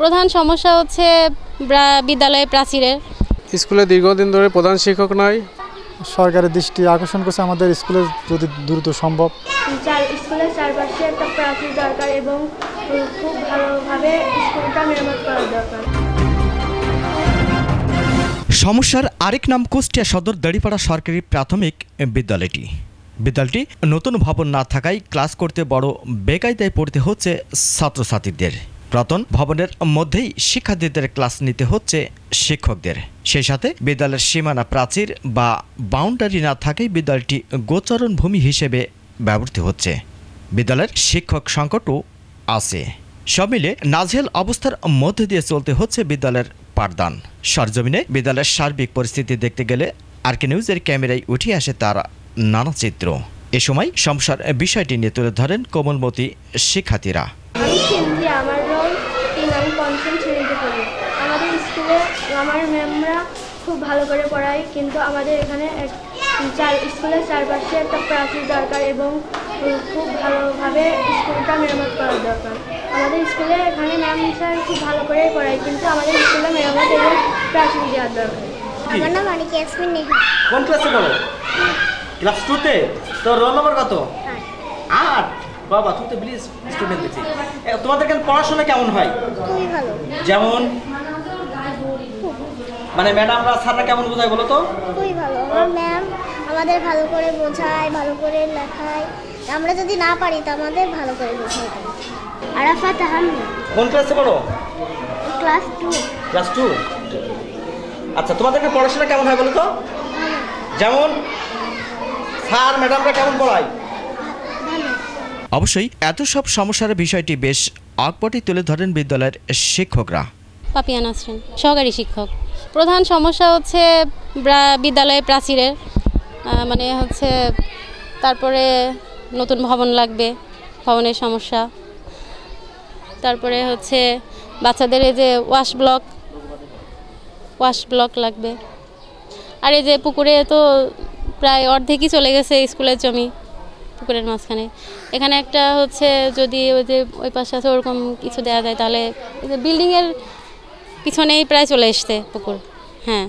প্রধান সমস্যা হচ্ছে বিদ্যালয়ের প্রাচীরের। স্কুলে দীর্ঘদিন ধরে প্রধান শিক্ষক নাই? সরকারের দৃষ্টি আকর্ষণ করছে আমাদের স্কুলে যদি দ্রুত সম্ভব। স্কুলের চারপাশে একটা প্রাচীর দরকার এবং খুব ভালোভাবে স্কুলটা মেরামত করার দরকার। সমস্যার আরেক নাম কুষ্টিয়া সদর দাড়িপাড়া সরকারি প্রাথমিক বিদ্যালয়টি। বিদ্যালয়টি নতুন ভবন না থাকায় ক্লাস করতে বড় বেকায়দায় পড়তে হচ্ছে ছাত্রছাত্রীদের। প্রতন ভবনের মধ্যেই শিক্ষার্থীদের ক্লাস নিতে হচ্ছে শিক্ষকদের। সেই সাথে বিদ্যালয়ের সীমানা প্রাচীর বা বাউন্ডারি না থাকায় বিদ্যালয়টি গোচরণ ভূমি হিসেবে ব্যবহৃত হচ্ছে। বিদ্যালয়ের শিক্ষক সংকটও আছে। সব মিলে নাজেল অবস্থার মধ্যে দিয়ে চলতে হচ্ছে বিদ্যালয়ের পাঠদান। সরজমিনে বিদ্যালয়ের সার্বিক পরিস্থিতি দেখতে গেলে আরকে নিউজের ক্যামেরায় উঠে আসে তার নানা চিত্র। এ সময় সমস্যার বিষয়টি নিয়ে তুলে ধরেন কোমলমতি শিক্ষার্থীরা আমি সিন্ধি আমার রোল তিন আমি পঞ্চম শ্রেণীতে পড়ি। আমাদের স্কুলে আমার ম্যামরা খুব ভালো করে পড়ায় কিন্তু আমাদের এখানে এক চার স্কুলের চারপাশে একটা প্রাচীর দরকার এবং খুব ভালোভাবে স্কুলটা মেরামত করার দরকার। আমাদের স্কুলে এখানে ম্যাম স্যার খুব ভালো করে পড়ায় কিন্তু আমাদের স্কুলে মেরামত এবং প্রাচীর দেওয়ার দরকার। আমার নাম অনিক ইয়াসমিন নেহা। কোন ক্লাসে পড়ো? ক্লাস টুতে তোর রোল নম্বর কত? আট? বাবা তুমি তো ব্লিজ স্টুডেন্ট দেখছি। তোমাদের এখানে পড়াশোনা কেমন হয়? যেমন? মানে ম্যাডামরা স্যাররা কেমন বোঝায় বলো তো? খুবই ভালো। আমার ম্যাম আমাদের ভালো করে বোঝায় ভালো করে লেখায়। আমরা যদি না পারি তো আমাদের ভালো করে বোঝায়। দেয় আরাফাত আহমেদ। কোন ক্লাসে পড়ো? ক্লাস টু ক্লাস টু আচ্ছা তোমাদের এখানে পড়াশোনা কেমন হয় বলো তো? যেমন? স্যার ম্যাডামরা কেমন পড়ায়? অবশ্যই এত সব সমস্যার বিষয়টি বেশ আকপটে তুলে ধরেন বিদ্যালয়ের শিক্ষকরা। পাপিয়া নাসরিন সহকারী শিক্ষক। প্রধান সমস্যা হচ্ছে বিদ্যালয়ের প্রাচীরের মানে হচ্ছে তারপরে নতুন ভবন লাগবে, ভবনের সমস্যা। তারপরে হচ্ছে বাচ্চাদের এই যে ওয়াশ ব্লক ওয়াশ ব্লক লাগবে। আর এই যে পুকুরে তো প্রায় অর্ধেকই চলে গেছে স্কুলের জমি। পুকুরের মাঝখানে। এখানে একটা হচ্ছে যদি ওই যে ওই পাশে আছে ওরকম কিছু দেওয়া যায়, তাহলে বিল্ডিংয়ের পিছনেই প্রায় চলে এসছে পুকুর। হ্যাঁ।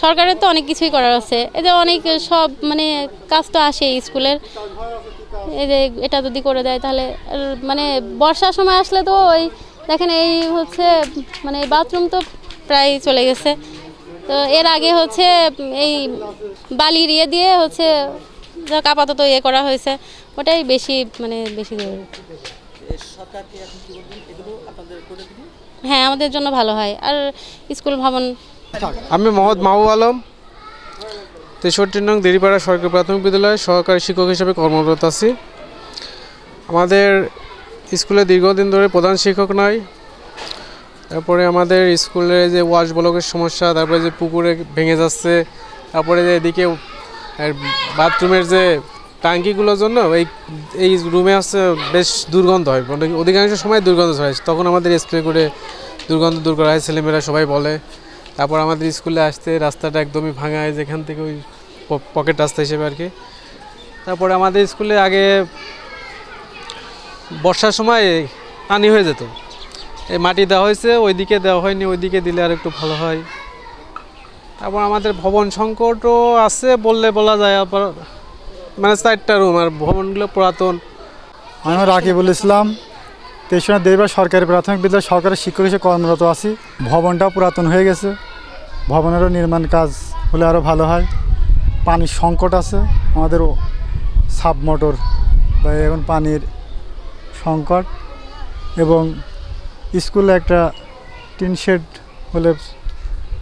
সরকারের তো অনেক কিছুই করার আছে। এই যে অনেক সব মানে কাজ তো আসে স্কুলের। এই যে এটা যদি করে দেয়, তাহলে মানে বর্ষার সময় আসলে তো ওই দেখেন এই হচ্ছে মানে বাথরুম তো প্রায় চলে গেছে। তো এর আগে হচ্ছে এই বালির ইয়ে দিয়ে হচ্ছে যাক আপাতত ইয়ে করা হয়েছে। ওটাই বেশি মানে বেশি হ্যাঁ আমাদের জন্য ভালো হয়। আর স্কুল ভবন? আমি মোহাম্মদ মাহবুব আলম তেষট্টি নং দেরিপাড়া সরকারি প্রাথমিক বিদ্যালয়ে সহকারী শিক্ষক হিসেবে কর্মরত আছি। আমাদের স্কুলে দীর্ঘদিন ধরে প্রধান শিক্ষক নাই। তারপরে আমাদের স্কুলে যে ওয়াশ ব্লকের সমস্যা তারপরে যে পুকুরে ভেঙে যাচ্ছে তারপরে এদিকে বাথরুমের যে টাঙ্কিগুলোর জন্য এই এই রুমে আছে বেশ দুর্গন্ধ হয়। মানে অধিকাংশ সময় দুর্গন্ধ হয়। তখন আমাদের স্প্রে করে দুর্গন্ধ দূর করা হয়, ছেলেমেয়েরা সবাই বলে। তারপর আমাদের স্কুলে আসতে রাস্তাটা একদমই ভাঙা হয়, যেখান থেকে ওই পকেট রাস্তা হিসেবে আর কি। তারপরে আমাদের স্কুলে আগে বর্ষার সময় পানি হয়ে যেত। এই মাটি দেওয়া হয়েছে, ওইদিকে দেওয়া হয়নি, ওইদিকে দিলে আর একটু ভালো হয়। তারপর আমাদের ভবন সংকটও আছে, বললে বলা যায়, আবার মানে চারটা রুম আর ভবনগুলো পুরাতন। আমি রাকিবুল ইসলাম তেসরা দেবার সরকারি প্রাথমিক বিদ্যালয় সরকারি শিক্ষক হিসেবে কর্মরত আছি। ভবনটাও পুরাতন হয়ে গেছে। ভবনেরও নির্মাণ কাজ হলে আরও ভালো হয়। পানির সংকট আছে, আমাদের সাব মোটর বা এখন পানির সংকট। এবং স্কুলে একটা টিন শেড হলে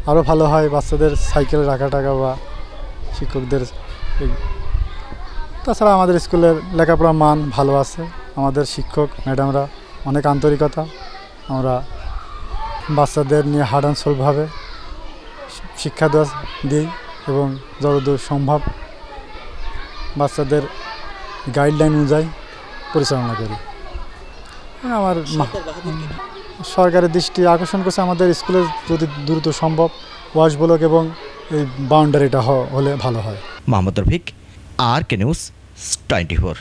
আরও ভালো হয় বাচ্চাদের সাইকেল রাখা টাকা বা শিক্ষকদের তাছাড়া আমাদের স্কুলের লেখাপড়ার মান ভালো আছে। আমাদের শিক্ষক, ম্যাডামরা অনেক আন্তরিকতা। আমরা বাচ্চাদের নিয়ে হার্ড অ্যান্ড সোলভাবে শিক্ষা দেওয়া দিই এবং যতদূর সম্ভব বাচ্চাদের গাইডলাইন অনুযায়ী পরিচালনা করি। আমার মা- সরকারের দৃষ্টি আকর্ষণ করছে আমাদের স্কুলে যদি দ্রুত সম্ভব ওয়াশ ব্লক এবং এই বাউন্ডারিটা হলে ভালো হয়। মোহাম্মদ রফিক, আর কে নিউজ টোয়েন্টি ফোর।